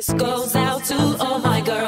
This goes out to all my girls,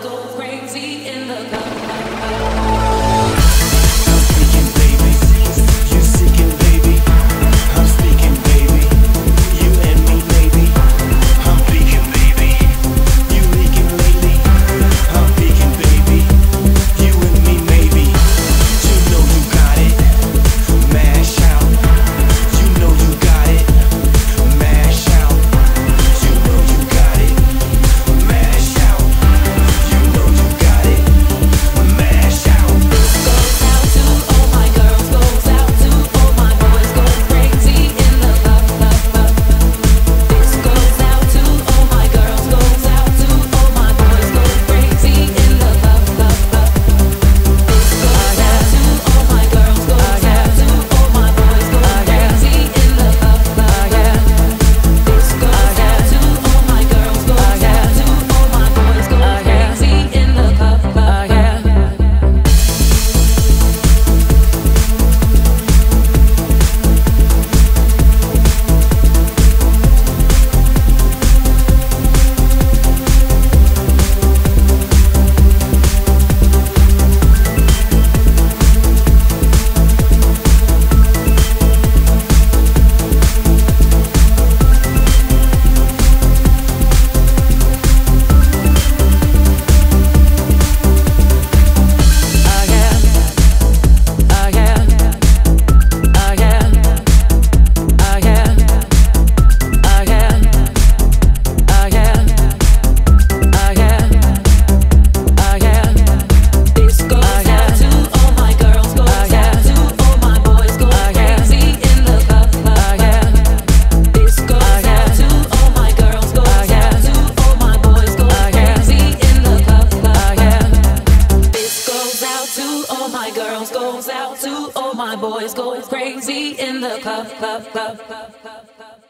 go crazy in the club. all my girls goes out to all my boys go crazy in the club, club, club, cup.